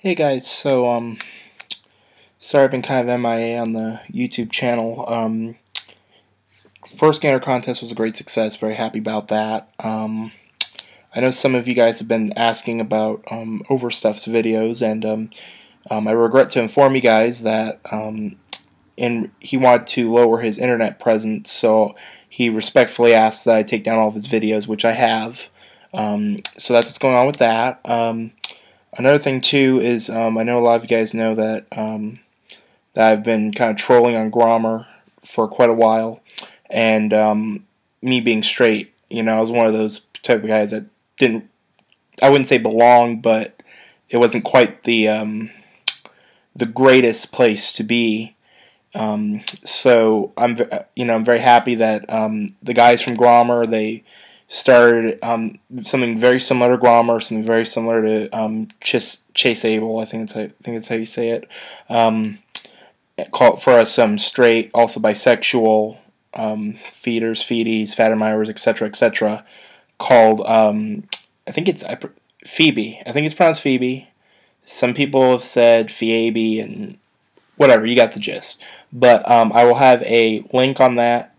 Hey guys, so um, sorry I've been kind of MIA on the YouTube channel. Um, first gainer contest was a great success. Very happy about that. Um, I know some of you guys have been asking about um, Overstuff's videos, and um, um, I regret to inform you guys that um, in he wanted to lower his internet presence, so he respectfully asked that I take down all of his videos, which I have. Um, so that's what's going on with that. Um, Another thing too is um, I know a lot of you guys know that um, that I've been kind of trolling on Grommr for quite a while, and um, me being straight, you know, I was one of those type of guys that didn't, I wouldn't say belong, but it wasn't quite the um, the greatest place to be. Um, so I'm, you know, I'm very happy that um, the guys from Grommr they started um, something very similar to Grommr, something very similar to um, Chase, Able. I think it's how, I think it's how you say it. Um, for us some straight, also bisexual um, feeders, feedies, fat admirers, etc., etc. Called um, I think it's Feabie. I think it's pronounced Feabie. Some people have said Feabie and whatever. You got the gist. But um, I will have a link on that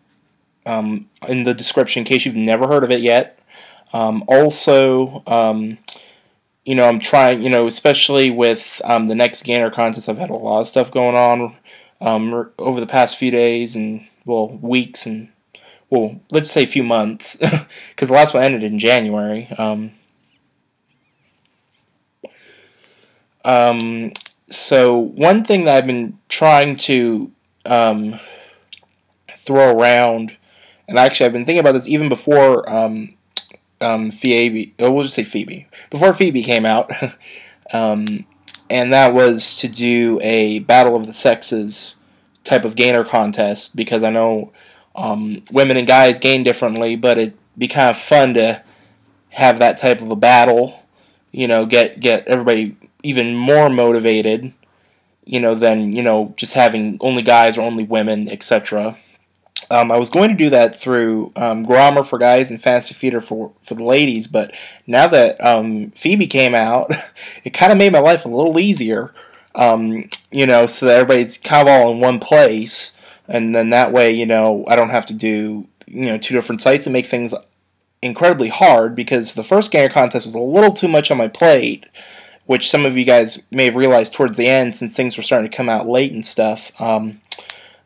um, in the description in case you've never heard of it yet. Um, also, um, you know, I'm trying, you know, especially with um, the next Gainer contest, I've had a lot of stuff going on um, over the past few days and, well, weeks and, well, let's say a few months, because the last one ended in January. Um, um, so one thing that I've been trying to um, throw around and actually, I've been thinking about this even before um, um, Feabie. Oh, we'll just say Feabie. Before Feabie came out, um, and that was to do a battle of the sexes type of gainer contest because I know um, women and guys gain differently, but it'd be kind of fun to have that type of a battle. You know, get get everybody even more motivated. You know, than you know just having only guys or only women, etc. Um, I was going to do that through um, Grommr for guys and Fantasy Feeder for for the ladies, but now that um, Feabie came out, it kind of made my life a little easier. Um, you know, so that everybody's kind of all in one place, and then that way, you know, I don't have to do you know two different sites and make things incredibly hard because the first Gainer contest was a little too much on my plate, which some of you guys may have realized towards the end since things were starting to come out late and stuff. Um,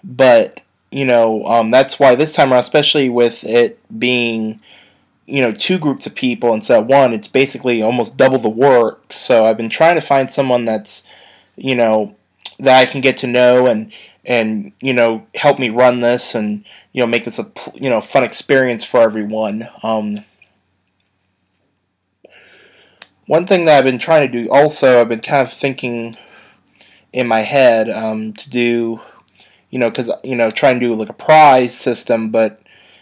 but you know, um, that's why this time around, especially with it being, you know, two groups of people instead of one, it's basically almost double the work. So I've been trying to find someone that's, you know, that I can get to know and and you know help me run this and you know make this a you know fun experience for everyone. Um, one thing that I've been trying to do also, I've been kind of thinking in my head um, to do you know, because you know, try and do like a prize system, but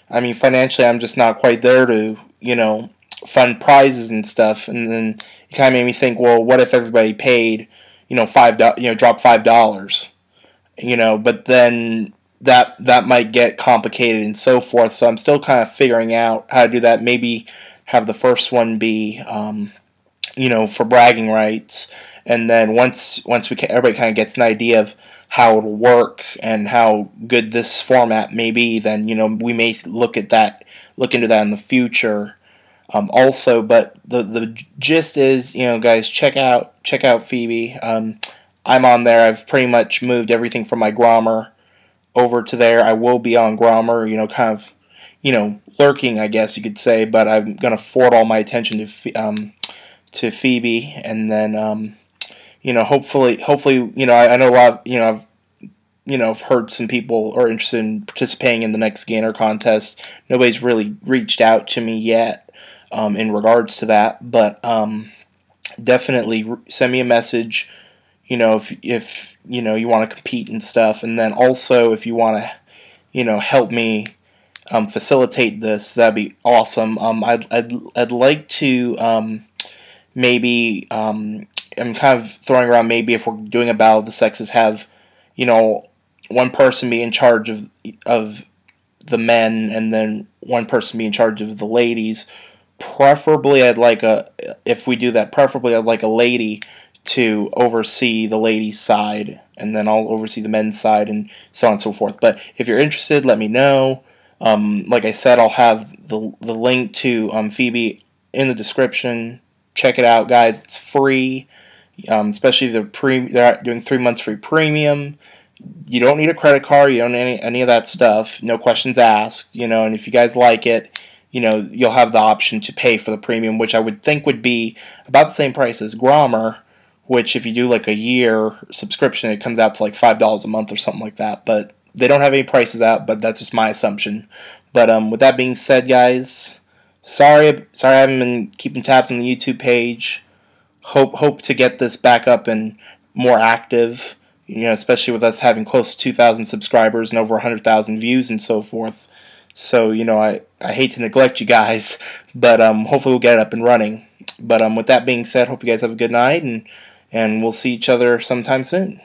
I mean, financially, I'm just not quite there to you know fund prizes and stuff. And then it kind of made me think, well, what if everybody paid, you know, five you know, drop five dollars, you know, but then that that might get complicated and so forth. So I'm still kind of figuring out how to do that. Maybe have the first one be, um, you know, for bragging rights, and then once once we everybody kind of gets an idea of how it'll work and how good this format may be, then you know we may look at that, look into that in the future. Um, also, but the the gist is, you know, guys, check out check out Feabie. Um, I'm on there. I've pretty much moved everything from my Grommr over to there. I will be on Grommr, you know, kind of, you know, lurking, I guess you could say. But I'm gonna forward all my attention to um, to Feabie, and then um, you know, hopefully, hopefully, you know, I, I know a lot. You know, I've you know, I've heard some people are interested in participating in the next Gainer contest. Nobody's really reached out to me yet um, in regards to that, but um, definitely send me a message. You know, if if you know you want to compete and stuff, and then also if you want to, you know, help me um, facilitate this, that'd be awesome. Um, I'd, I'd I'd like to um, maybe um, I'm kind of throwing around maybe if we're doing a battle of the sexes, have you know one person be in charge of of the men, and then one person be in charge of the ladies. Preferably, I'd like a if we do that. Preferably, I'd like a lady to oversee the ladies' side, and then I'll oversee the men's side, and so on and so forth. But if you're interested, let me know. Um, like I said, I'll have the the link to um, Feabie in the description. Check it out, guys. It's free, um, especially the pre. They're doing three months free premium. You don't need a credit card. You don't need any, any of that stuff. No questions asked. You know, and if you guys like it, you know, you'll have the option to pay for the premium, which I would think would be about the same price as Grommr, which if you do like a year subscription, it comes out to like $5 a month or something like that. But they don't have any prices out, but that's just my assumption. But um, with that being said, guys, sorry, sorry I haven't been keeping tabs on the YouTube page. Hope hope to get this back up and more active. You know, especially with us having close to 2,000 subscribers and over 100,000 views and so forth. So, you know, I, I hate to neglect you guys, but um, hopefully we'll get it up and running. But um, with that being said, hope you guys have a good night, and, and we'll see each other sometime soon.